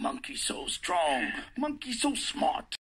Monkey so strong, monkey so smart.